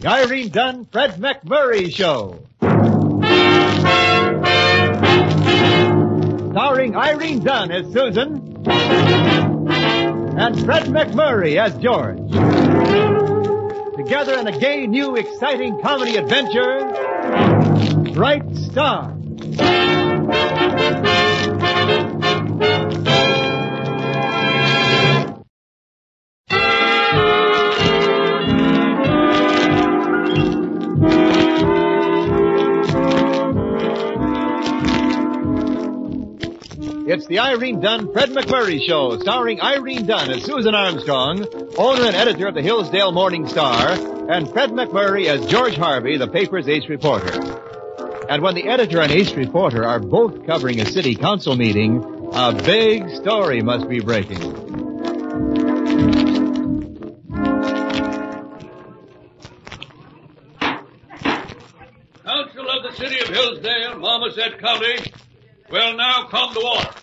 The Irene Dunne Fred MacMurray Show. Starring Irene Dunne as Susan and Fred MacMurray as George. Together in a gay, new, exciting comedy adventure, Bright Star. It's the Irene Dunne Fred MacMurray Show, starring Irene Dunne as Susan Armstrong, owner and editor of the Hillsdale Morning Star, and Fred MacMurray as George Harvey, the paper's ace reporter. And when the editor and ace reporter are both covering a city council meeting, a big story must be breaking. Council of the City of Hillsdale, Marmoset County, will now come to order.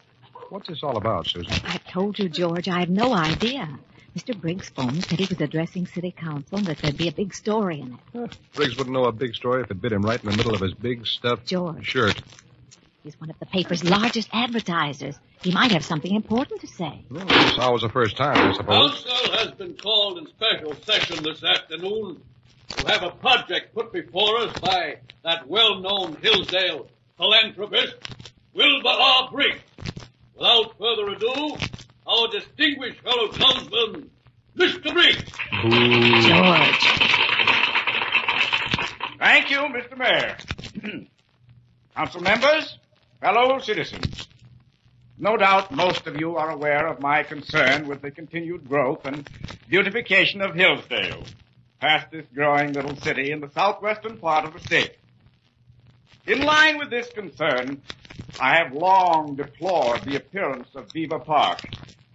What's this all about, Susan? I told you, George, I had no idea. Mr. Briggs phoned, said he was addressing City Council and that there'd be a big story in it. Briggs wouldn't know a big story if it bit him right in the middle of his big stuffed George. shirt. He's one of the paper's largest advertisers. He might have something important to say. Well, it's always the first time, I suppose. Council has been called in special session this afternoon to have a project put before us by that well-known Hillsdale philanthropist, Wilbur R. Briggs. Without further ado, our distinguished fellow townsman, Mr. Briggs. George. Thank you, Mr. Mayor. Council members, fellow citizens. No doubt most of you are aware of my concern with the continued growth and beautification of Hillsdale, fastest growing little city in the southwestern part of the state. In line with this concern, I have long deplored the appearance of Beaver Park,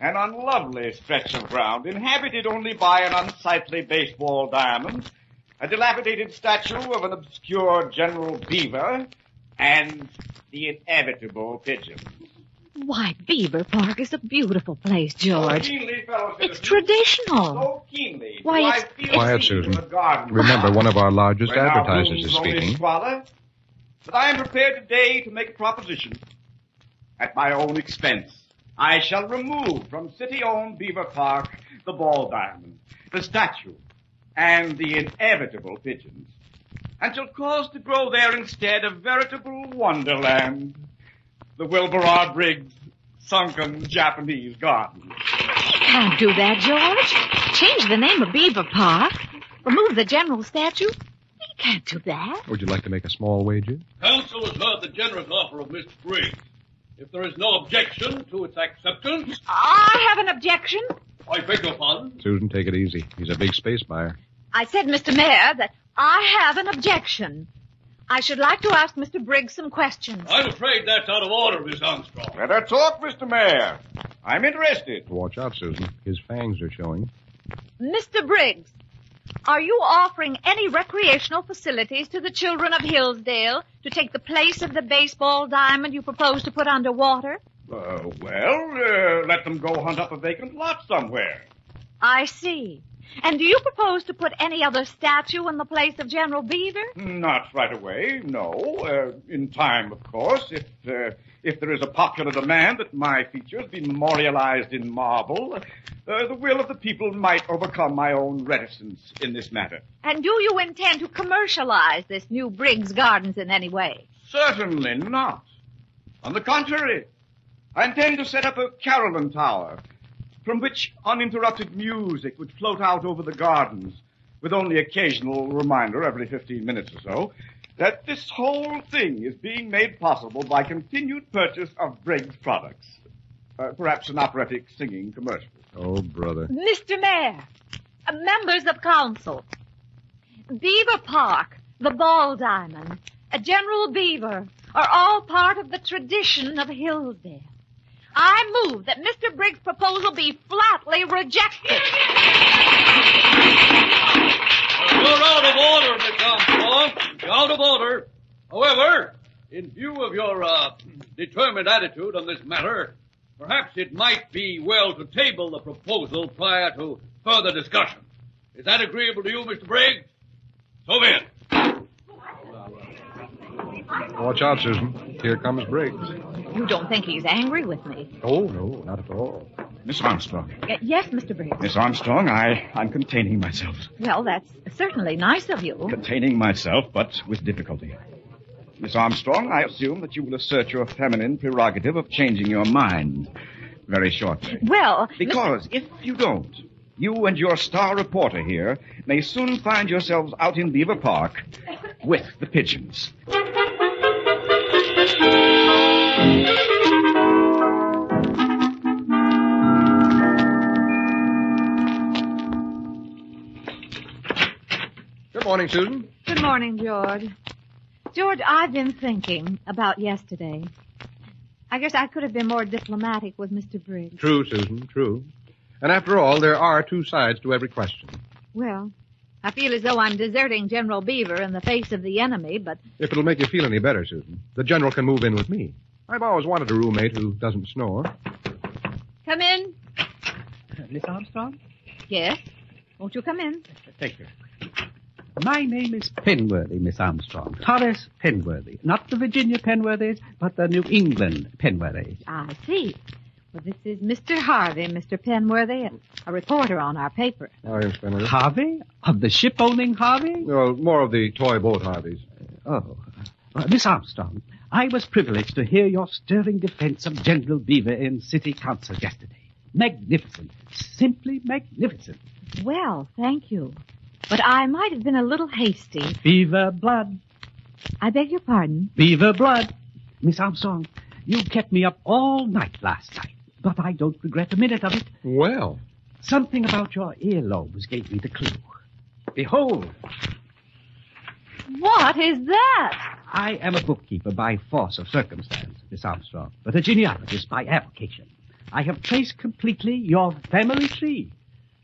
an unlovely stretch of ground inhabited only by an unsightly baseball diamond, a dilapidated statue of an obscure General Beaver, and the inevitable pigeon. Why, Beaver Park is a beautiful place, George. So keenly, fellow It's traditional. So keenly. Why, do I it's- feel Quiet, the heat of Susan. Remember, one of our largest Where advertisers blooms is speaking. squalor, But I am prepared today to make a proposition at my own expense. I shall remove from city-owned Beaver Park the ball diamond, the statue, and the inevitable pigeons, and shall cause to grow there instead a veritable wonderland, the Wilbur R. Briggs sunken Japanese garden. Can't do that, George. Change the name of Beaver Park. Remove the general statue. You can't do that. Would you like to make a small wager? Council has heard the generous offer of Mr. Briggs. If there is no objection to its acceptance, I have an objection. I beg your pardon. Susan, take it easy. He's a big space buyer. I said, Mr. Mayor, that I have an objection. I should like to ask Mr. Briggs some questions. I'm afraid that's out of order, Miss Armstrong. Let her talk, Mr. Mayor. I'm interested. Watch out, Susan. His fangs are showing. Mr. Briggs, are you offering any recreational facilities to the children of Hillsdale to take the place of the baseball diamond you propose to put underwater? Uh, well, uh, let them go hunt up a vacant lot somewhere. I see. And do you propose to put any other statue in the place of General Beaver? Not right away, no. Uh, in time, of course, if uh, if there is a popular demand that my features be memorialized in marble, uh, the will of the people might overcome my own reticence in this matter. And do you intend to commercialize this new Briggs Gardens in any way? Certainly not. On the contrary, I intend to set up a Carillon Tower from which uninterrupted music would float out over the gardens, with only occasional reminder every 15 minutes or so that this whole thing is being made possible by continued purchase of Briggs products. Uh, perhaps an operatic singing commercial. Oh, brother. Mr. Mayor, uh, members of council, Beaver Park, the Ball Diamond, uh, General Beaver are all part of the tradition of Hillsdale. I move that Mr. Briggs' proposal be flatly rejected. You're out of order, Miss Armstrong. You're out of order. However, in view of your uh, determined attitude on this matter, perhaps it might be well to table the proposal prior to further discussion. Is that agreeable to you, Mr. Briggs? So be it. Watch out, Susan. Here comes Briggs. You don't think he's angry with me? Oh, no, not at all. Miss Armstrong. Y- yes, Mr. Briggs. Miss Armstrong, I, I'm containing myself. Well, that's certainly nice of you. Containing myself, but with difficulty. Miss Armstrong, I assume that you will assert your feminine prerogative of changing your mind very shortly. Well, Because if you don't, you and your star reporter here may soon find yourselves out in Beaver Park with the pigeons. Good morning, Susan. Good morning, George. George, I've been thinking about yesterday. I guess I could have been more diplomatic with Mr. Briggs. True, Susan, true. And after all, there are two sides to every question. Well, I feel as though I'm deserting General Beaver in the face of the enemy, but If it'll make you feel any better, Susan, the general can move in with me. I've always wanted a roommate who doesn't snore. come in. Miss Armstrong? Yes. Won't you come in? Thank you. My name is Penworthy, Miss Armstrong. Horace Penworthy. Not the Virginia Penworthys, but the New England Penworthys. I see. Well, this is Mr. Harvey, Mr. Penworthy, a reporter on our paper. Oh, yes, Fenner. Harvey? Of the ship-owning Harvey? Well, more of the toy boat Harveys. Oh. Uh, Miss Armstrong, I was privileged to hear your stirring defense of General Beaver in City Council yesterday. Magnificent. Simply magnificent. Well, thank you. But I might have been a little hasty. Beaver blood. I beg your pardon. Beaver blood. Miss Armstrong, you kept me up all night last night, but I don't regret a minute of it. Well, Something about your earlobes gave me the clue. Behold, What is that? I am a bookkeeper by force of circumstance, Miss Armstrong, but a genealogist by avocation. I have traced completely your family tree.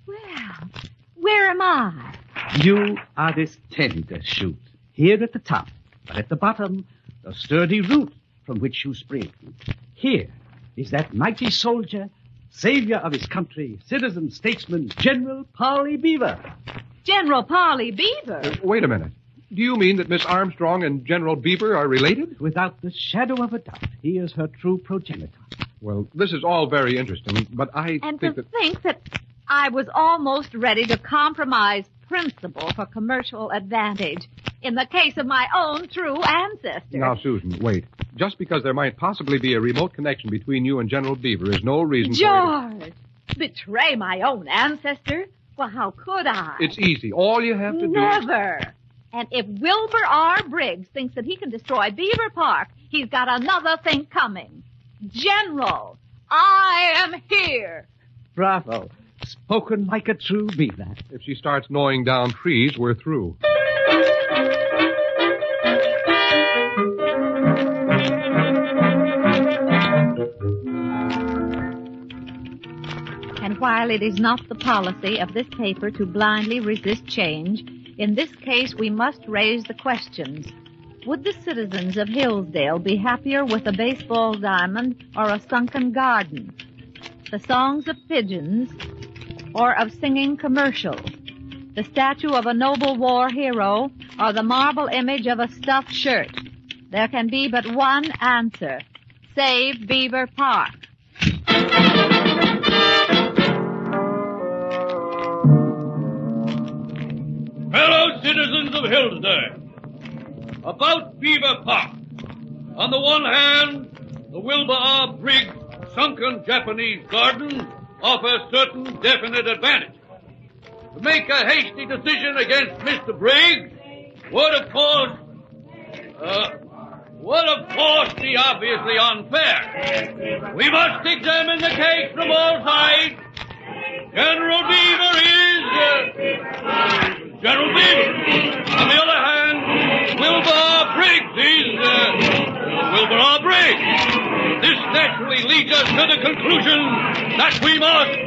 Well, where am I? You are this tender shoot, here at the top, but at the bottom, the sturdy root from which you spring. Here is that mighty soldier, savior of his country, citizen, statesman, General Polly Beaver. General Polly Beaver. uh, wait a minute. Do you mean that Miss Armstrong and General Beaver are related? Without the shadow of a doubt, he is her true progenitor. Well, this is all very interesting, but I And think to that. think that I was almost ready to compromise principle for commercial advantage in the case of my own true ancestor. Now, Susan, wait. Just because there might possibly be a remote connection between you and General Beaver is no reason for George, betray my own ancestor? Well, how could I? It's easy. All you have to do. Never. And if Wilbur R. Briggs thinks that he can destroy Beaver Park, he's got another thing coming. General, I am here. Bravo. Spoken like a true beaver. If she starts gnawing down trees, we're through. And while it is not the policy of this paper to blindly resist change, in this case we must raise the questions. Would the citizens of Hillsdale be happier with a baseball diamond or a sunken garden? The songs of pigeons or of singing commercials? The statue of a noble war hero or the marble image of a stuffed shirt? There can be but one answer. Save Beaver Park. Fellow citizens of Hillsdale, about Beaver Park. On the one hand, the Wilbur R. Briggs sunken Japanese garden offers certain definite advantage. To make a hasty decision against Mr. Briggs would, of course, uh, would of course be obviously unfair. We must examine the case from all sides. General Beaver is uh, General Beaver. On the other hand, Wilbur. Briggs is uh, Wilbur R. Briggs. This naturally leads us to the conclusion that we must,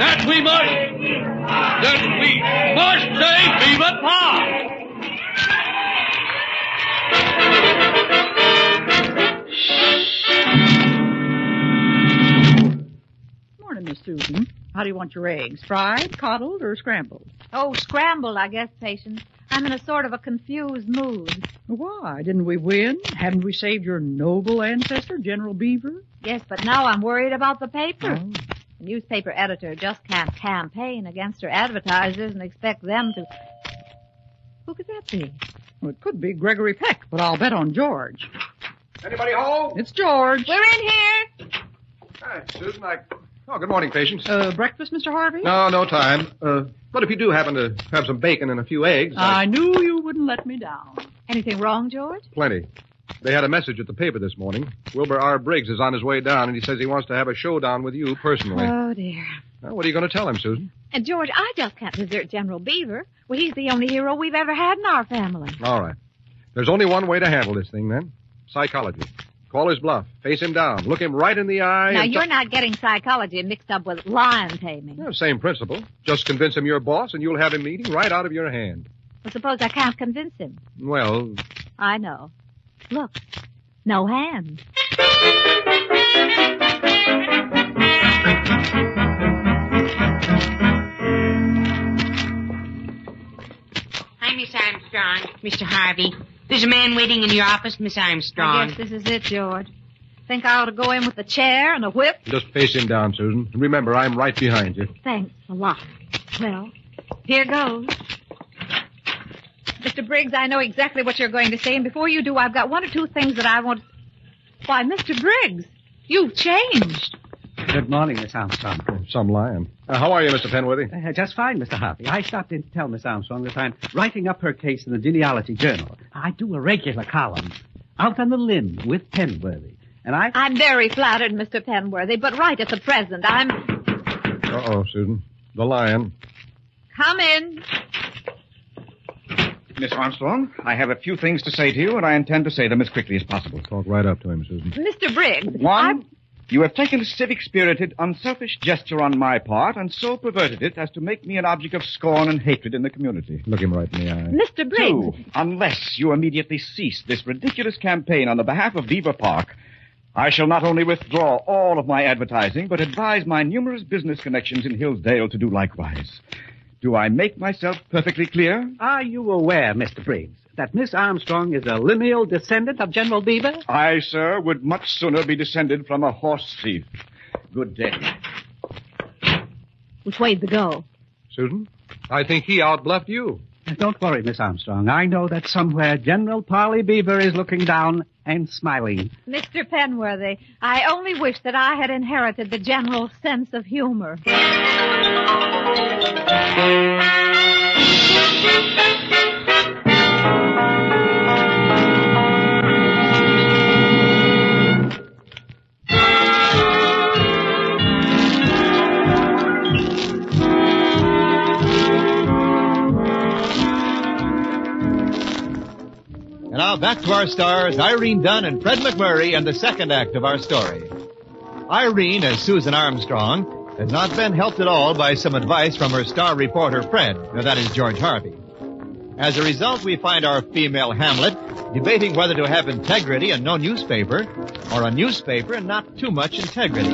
that we must, that we must save Beaver Park. Morning, Miss Susan. How do you want your eggs? Fried, coddled, or scrambled? Oh, scrambled, I guess, patience. I'm in a sort of a confused mood. Why? Didn't we win? Hadn't we saved your noble ancestor, General Beaver? Yes, but now I'm worried about the paper. Oh. The newspaper editor just can't campaign against her advertisers and expect them to. Who could that be? Well, it could be Gregory Peck, but I'll bet on George. Anybody home? It's George. We're in here. Hi, Susan. I... Oh, good morning, Patience. Uh, breakfast, Mr. Harvey? No, no time. Uh, but if you do happen to have some bacon and a few eggs, I knew you wouldn't let me down. Anything wrong, George? plenty. They had a message at the paper this morning. Wilbur R. Briggs is on his way down, and he says he wants to have a showdown with you personally. Oh, dear. Well, what are you going to tell him, Susan? And George, I just can't desert General Beaver. Well, he's the only hero we've ever had in our family. All right. There's only one way to handle this thing, then. Psychology. Call his bluff. Face him down. Look him right in the eye. now, you're t- not getting psychology mixed up with lion taming. Yeah, same principle. Just convince him you're boss, and you'll have him eating right out of your hand. Well, suppose I can't convince him. Well, I know. Look, no hand. Hi, Miss Armstrong. Mr. Harvey. There's a man waiting in your office, Miss I Armstrong. guess this is it, George. Think I ought to go in with a chair and a whip? just face him down, Susan. And remember, I'm right behind you. Thanks a lot. Well, here goes. Mr. Briggs, I know exactly what you're going to say, and before you do, I've got one or two things that I want. Why, Mr. Briggs, you've changed. Good morning, Miss Armstrong. Oh, Some lion. Uh, how are you, Mr. Penworthy? Uh, just fine, Mr. Harvey. I stopped in to tell Miss Armstrong that I'm writing up her case in the Genealogy Journal. I do a regular column. Out on the limb with Penworthy. And I... I'm very flattered, Mr. Penworthy, but right at the present, I'm. Uh-oh, Susan. The lion. Come in. Miss Armstrong, I have a few things to say to you, and I intend to say them as quickly as possible. Talk right up to him, Susan. Mr. Briggs. One, you have taken a civic-spirited, unselfish gesture on my part, and so perverted it as to make me an object of scorn and hatred in the community. Look him right in the eye. Mr. Briggs. Two, unless you immediately cease this ridiculous campaign on the behalf of Beaver Park, I shall not only withdraw all of my advertising, but advise my numerous business connections in Hillsdale to do likewise. Do I make myself perfectly clear? Are you aware, Mr. Briggs, that Miss Armstrong is a lineal descendant of General Beaver? I, sir, would much sooner be descended from a horse thief. Good day. Which way'd the go? Susan? I think he outbluffed you. Don't worry, Miss Armstrong. I know that somewhere General Parley Beaver is looking down and smiling. Mr. Penworthy, I only wish that I had inherited the general sense of humor. And now back to our stars, Irene Dunne and Fred MacMurray, and the second act of our story. Irene, as Susan Armstrong, has not been helped at all by some advice from her star reporter, Fred. Now, that is George Harvey. As a result, we find our female Hamlet debating whether to have integrity and no newspaper, or a newspaper and not too much integrity.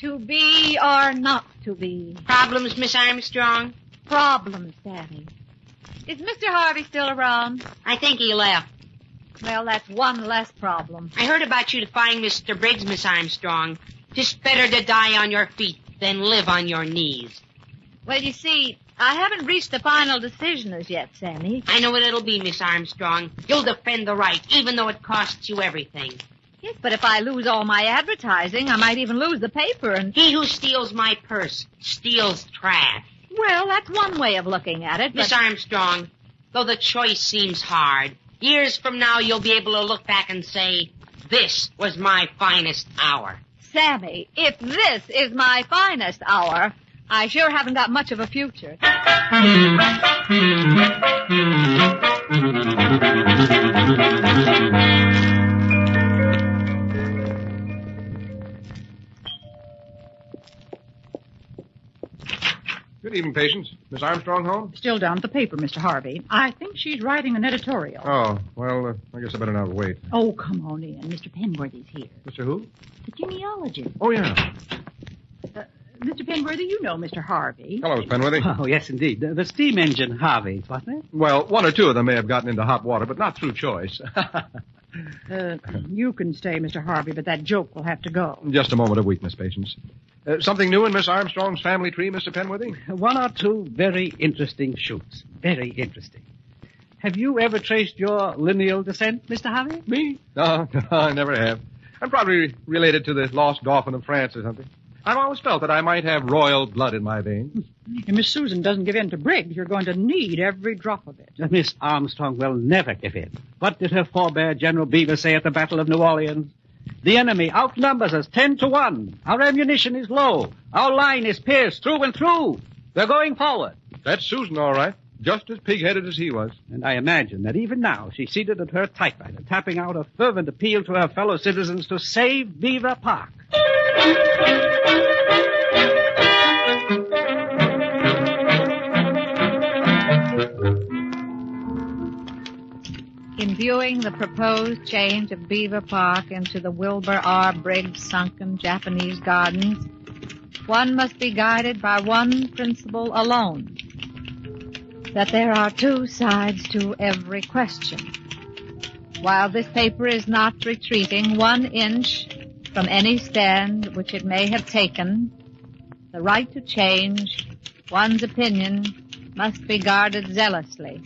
To be or not to be. Problems, Miss Armstrong? Problems, Daddy. Is Mr. Harvey still around? I think he left. Well, that's one less problem. I heard about you defying Mr. Briggs, Miss Armstrong. Just better to die on your feet than live on your knees. Well, you see, I haven't reached the final decision as yet, Sammy. I know what it'll be, Miss Armstrong. You'll defend the right, even though it costs you everything. Yes, but if I lose all my advertising, I might even lose the paper and... He who steals my purse steals trash. Well, that's one way of looking at it, Miss. Armstrong, though the choice seems hard, years from now you'll be able to look back and say, this was my finest hour. Sammy, if this is my finest hour, I sure haven't got much of a future. Good evening, Patience. Miss Armstrong home? Still down at the paper, Mr. Harvey. I think she's writing an editorial. Oh, well, uh, I guess I better not wait. Oh, come on in. Mr. Penworthy's here. Mr. Who? The genealogist. Oh, yeah. Mr. Penworthy, you know Mr. Harvey. Hello, Miss Penworthy. Oh, yes, indeed. The, the steam engine Harvey's, wasn't it? Well, one or two of them may have gotten into hot water, but not through choice. Uh, you can stay, Mr. Harvey, but that joke will have to go. Just a moment of weakness, Patience. Uh, something new in Miss Armstrong's family tree, Mr. Penworthy? One or two very interesting shoots. Very interesting. Have you ever traced your lineal descent, Mr. Harvey? Me? No, no, I never have. I'm probably related to the lost Dauphin of France or something. I've always felt that I might have royal blood in my veins. If Miss Susan doesn't give in to Briggs, you're going to need every drop of it. Miss Armstrong will never give in. What did her forebear, General Beaver, say at the Battle of New Orleans? The enemy outnumbers us ten to one. Our ammunition is low. Our line is pierced through and through. We're going forward. That's Susan, all right. Just as pig-headed as he was. And I imagine that even now she's seated at her typewriter, tapping out a fervent appeal to her fellow citizens to save Beaver Park. The proposed change of Beaver Park into the Wilbur R. Briggs sunken Japanese gardens, one must be guided by one principle alone. That there are two sides to every question. While this paper is not retreating one inch from any stand which it may have taken, the right to change one's opinion must be guarded zealously.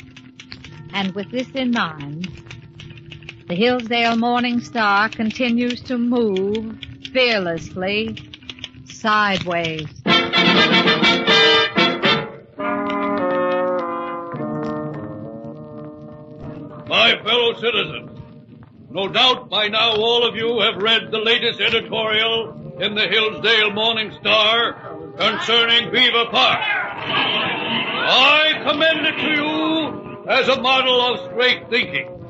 And with this in mind, the Hillsdale Morning Star continues to move fearlessly sideways. My fellow citizens, no doubt by now all of you have read the latest editorial in the Hillsdale Morning Star concerning Beaver Park. I commend it to you as a model of straight thinking.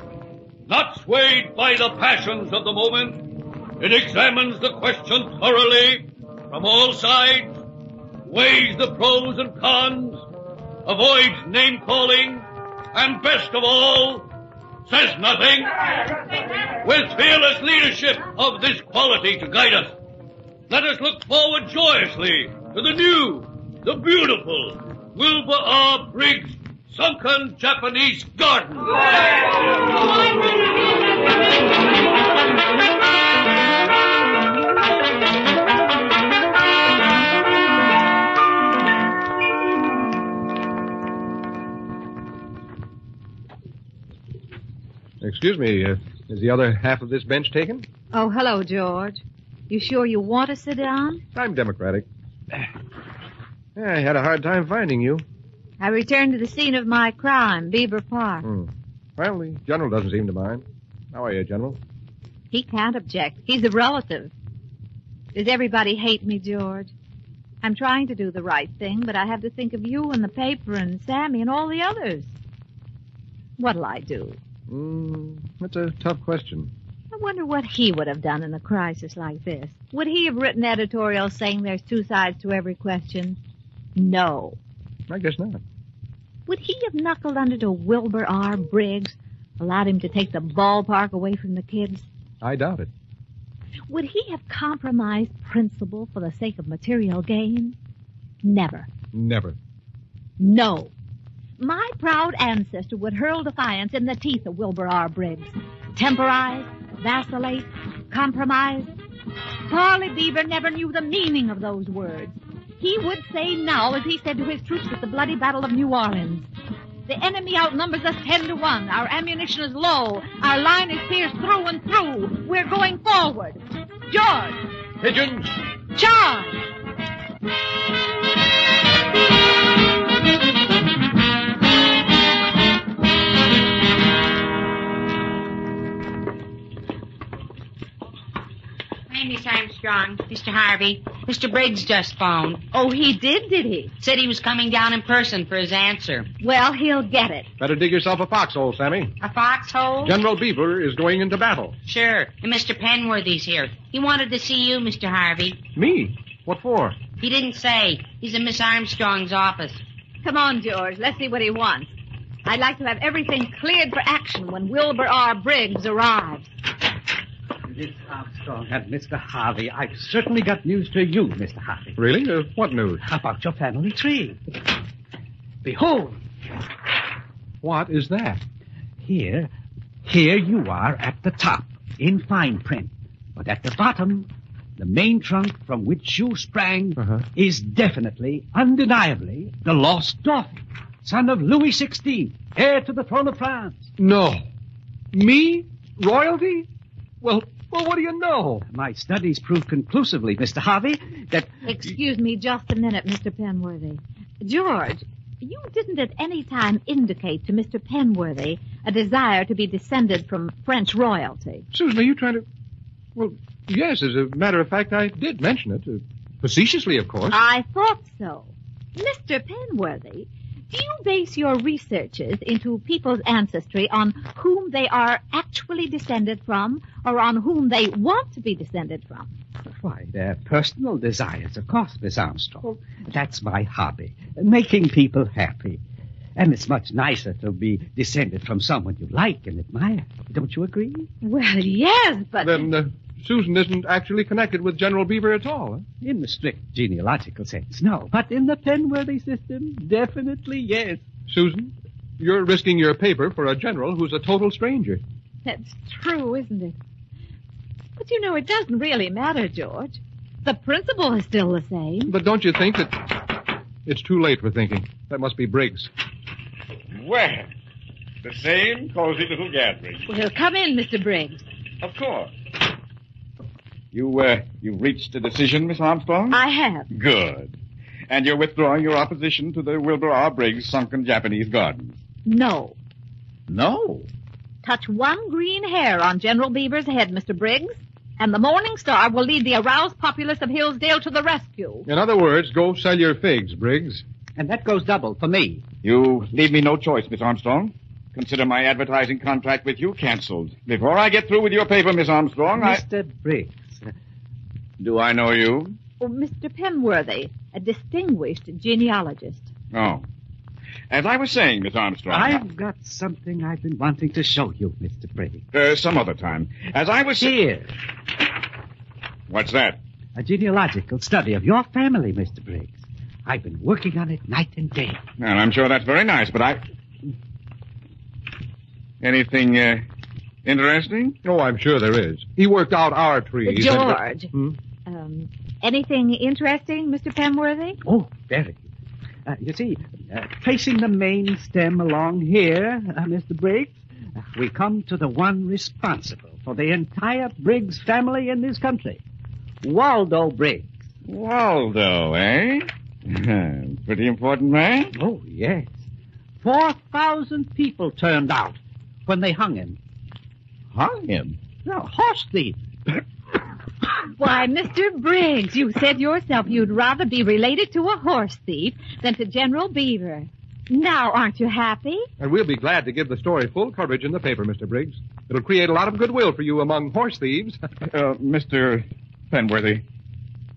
Not swayed by the passions of the moment, it examines the question thoroughly from all sides, weighs the pros and cons, avoids name calling, and best of all, says nothing. With fearless leadership of this quality to guide us, let us look forward joyously to the new, the beautiful Wilbur R. Briggs Sunken Japanese Garden. Excuse me, uh, is the other half of this bench taken? Oh, hello, George. You sure you want to sit down? I'm Democratic. Yeah, I had a hard time finding you. I returned to the scene of my crime, Beaver Park. Hmm. Well, the general doesn't seem to mind. How are you, General? He can't object. He's a relative. Does everybody hate me, George? I'm trying to do the right thing, but I have to think of you and the paper and Sammy and all the others. What'll I do? Hmm, that's a tough question. I wonder what he would have done in a crisis like this. Would he have written editorials saying there's two sides to every question? No. I guess not. Would he have knuckled under to Wilbur R. Briggs, allowed him to take the ballpark away from the kids? I doubt it. Would he have compromised principle for the sake of material gain? Never. Never. No. My proud ancestor would hurl defiance in the teeth of Wilbur R. Briggs. Temporize, vacillate, compromise. Parley Beaver never knew the meaning of those words. He would say now, as he said to his troops at the bloody Battle of New Orleans, the enemy outnumbers us ten to one. Our ammunition is low. Our line is pierced through and through. We're going forward. George, Pigeons! charge! Hi, Armstrong. Mr. Harvey. Mr. Briggs just phoned. Oh, he did, did he? Said he was coming down in person for his answer. Well, he'll get it. Better dig yourself a foxhole, Sammy. A foxhole? General Beaver is going into battle. Sure. And Mr. Penworthy's here. He wanted to see you, Mr. Harvey. Me? What for? He didn't say. He's in Miss Armstrong's office. Come on, George. Let's see what he wants. I'd like to have everything cleared for action when Wilbur R. Briggs arrives. Miss Armstrong and Mr. Harvey, I've certainly got news to you, Mr. Harvey. Really? Uh, what news? About your family tree. Behold, What is that? here, here you are at the top, in fine print. But at the bottom, the main trunk from which you sprang Uh-huh. is definitely, undeniably, the lost Dauphin, son of Louis XVI, heir to the throne of France. No. Me? Royalty? Well, well, what do you know? My studies prove conclusively, Mr. Harvey, that Excuse me just a minute, Mr. Penworthy. George, you didn't at any time indicate to Mr. Penworthy a desire to be descended from French royalty. Susan, are you trying to... Well, yes, as a matter of fact, I did mention it. Uh, facetiously, of course. I thought so. Mr. Penworthy, do you base your researches into people's ancestry on whom they are actually descended from or on whom they want to be descended from? Why, their personal desires, of course, Miss Armstrong. That's my hobby, making people happy. And it's much nicer to be descended from someone you like and admire. Don't you agree? Well, yes, but. Then uh, Susan isn't actually connected with General Beaver at all. Huh? In the strict genealogical sense, no. But in the Penworthy system, definitely yes. Susan, you're risking your paper for a general who's a total stranger. That's true, isn't it? But you know, it doesn't really matter, George. The principle is still the same. But don't you think that it's too late for thinking? That must be Briggs. Well, the same cozy little gathering. Well, come in, Mr. Briggs. Of course. You, uh, you've reached a decision, Miss Armstrong? I have. Good. And you're withdrawing your opposition to the Wilbur R. Briggs sunken Japanese gardens? No. No. Touch one green hair on General Beaver's head, Mr. Briggs, and the Morning Star will lead the aroused populace of Hillsdale to the rescue. In other words, go sell your figs, Briggs. And that goes double for me. You leave me no choice, Miss Armstrong. Consider my advertising contract with you canceled. Before I get through with your paper, Miss Armstrong, I... Mr. Briggs, Do I know you? Oh, Mr. Penworthy, a distinguished genealogist. Oh. As I was saying, Miss Armstrong... I've got something I've been wanting to show you, Mr. Briggs. Uh, some other time. As I was... Here, What's that? a genealogical study of your family, Mr. Briggs. I've been working on it night and day. Well, I'm sure that's very nice, but I... Anything, uh, interesting? Oh, I'm sure there is. He worked out our trees. and- George. Hmm? Um, anything interesting, Mr. Penworthy? Oh, very. Uh, you see, uh, tracing the main stem along here, uh, Mr. Briggs, uh, we come to the one responsible for the entire Briggs family in this country. Waldo Briggs. Waldo, eh? Pretty important man. Oh, yes. Four thousand people turned out when they hung him. Hung him. No, horse thief. Why, Mr. Briggs, you said yourself you'd rather be related to a horse thief than to General Beaver. Now, aren't you happy? And we'll be glad to give the story full coverage in the paper, Mr. Briggs. It'll create a lot of goodwill for you among horse thieves. Uh, Mr. Penworthy,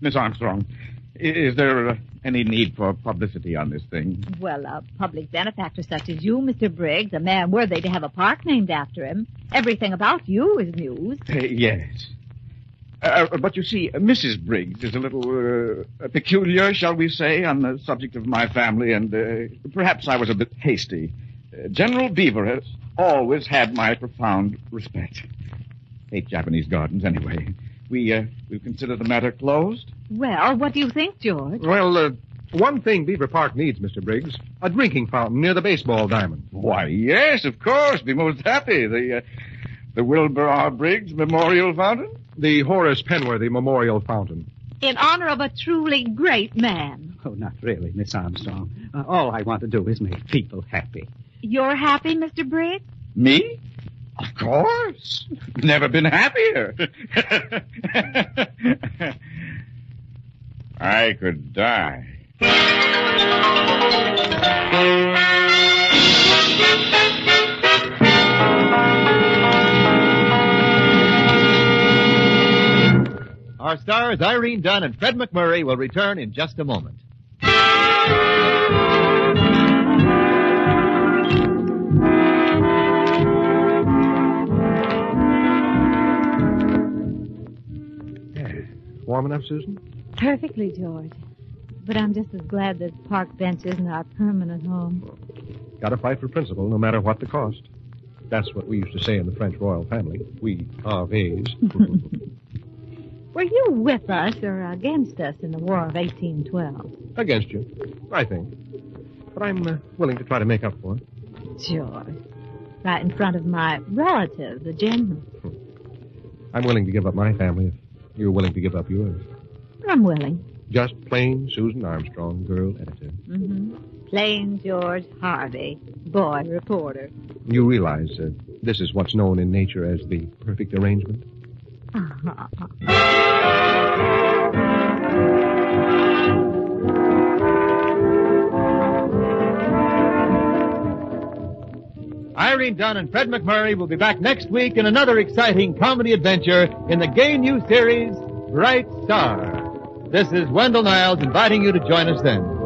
Miss Armstrong, is there uh, any need for publicity on this thing? Well, a public benefactor such as you, Mr. Briggs, a man worthy to have a park named after him, everything about you is news. Uh, yes. Uh, but you see, Mrs. Briggs is a little uh, peculiar, shall we say, on the subject of my family, and uh, perhaps I was a bit hasty. Uh, General Beaver has always had my profound respect. Hate Japanese gardens, anyway. We uh, we consider the matter closed. Well, what do you think, George? well, uh, one thing Beaver Park needs, Mr. Briggs, a drinking fountain near the baseball diamond. Why, yes, of course. Be most happy. The uh, the Wilbur R. Briggs Memorial Fountain. The Horace Penworthy Memorial Fountain. In honor of a truly great man. Oh, not really, Miss Armstrong. Uh, all I want to do is make people happy. You're happy, Mr. Briggs? Me? Of course. Never been happier. I could die. Our stars Irene Dunne and Fred MacMurray will return in just a moment. Warm enough, Susan? Perfectly, George. But I'm just as glad that park bench isn't our permanent home. Gotta fight for principle, no matter what the cost. That's what we used to say in the French royal family. We Harveys. Were you with us or against us in the War of 1812? Against you, I think. But I'm uh, willing to try to make up for it. George. Right in front of my relative, the general. I'm willing to give up my family if you're willing to give up yours. I'm willing. Just plain Susan Armstrong, girl editor. Mm-hmm. Plain George Harvey, boy reporter. You realize uh, this is what's known in nature as the perfect arrangement? Irene Dunne and Fred MacMurray will be back next week in another exciting comedy adventure in the gay new series, Bright Star. This is Wendell Niles inviting you to join us then.